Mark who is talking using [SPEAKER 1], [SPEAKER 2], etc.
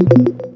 [SPEAKER 1] you